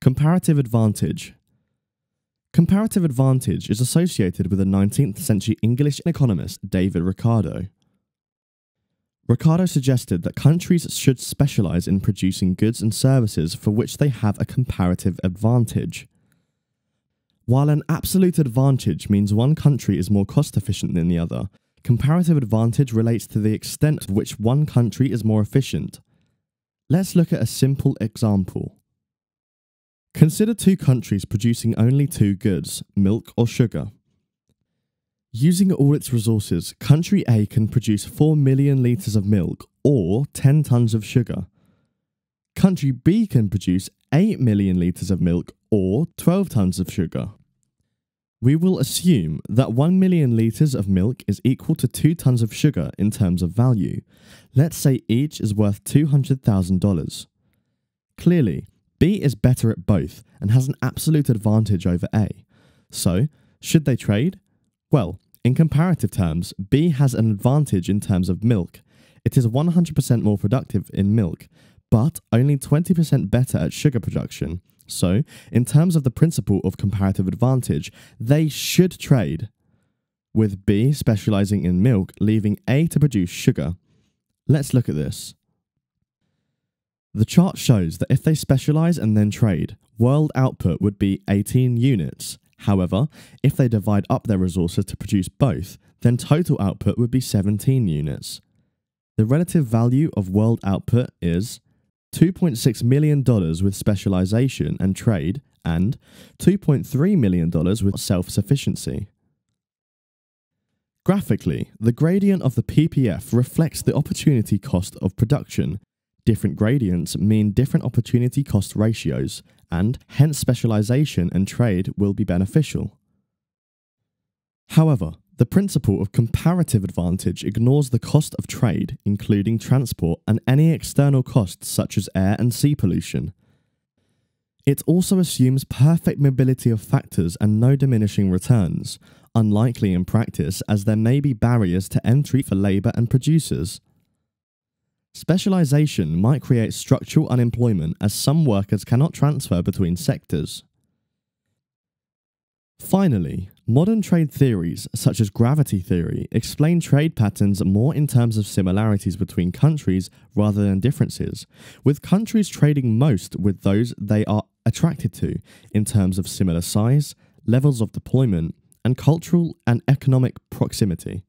Comparative advantage. Comparative advantage is associated with the 19th century English economist David Ricardo. Ricardo suggested that countries should specialize in producing goods and services for which they have a comparative advantage. While an absolute advantage means one country is more cost efficient than the other, comparative advantage relates to the extent to which one country is more efficient. Let's look at a simple example. Consider two countries producing only two goods, milk or sugar. Using all its resources, country A can produce 4 million litres of milk or 10 tonnes of sugar. Country B can produce 8 million litres of milk or 12 tonnes of sugar. We will assume that 1 million litres of milk is equal to 2 tonnes of sugar in terms of value. Let's say each is worth $200,000. Clearly, B is better at both and has an absolute advantage over A. So, should they trade? Well, in comparative terms, B has an advantage in terms of milk. It is 100% more productive in milk, but only 20% better at sugar production. So, in terms of the principle of comparative advantage, they should trade, with B specializing in milk, leaving A to produce sugar. Let's look at this. The chart shows that if they specialize and then trade, world output would be 18 units. However, if they divide up their resources to produce both, then total output would be 17 units. The relative value of world output is $2.6 million with specialization and trade, and $2.3 million with self sufficiency. Graphically, the gradient of the PPF reflects the opportunity cost of production. Different gradients mean different opportunity cost ratios, and hence specialization and trade will be beneficial. However, the principle of comparative advantage ignores the cost of trade, including transport and any external costs such as air and sea pollution. It also assumes perfect mobility of factors and no diminishing returns, unlikely in practice as there may be barriers to entry for labour and producers. Specialization might create structural unemployment as some workers cannot transfer between sectors. Finally, modern trade theories, such as gravity theory, explain trade patterns more in terms of similarities between countries rather than differences, with countries trading most with those they are attracted to in terms of similar size, levels of deployment, and cultural and economic proximity.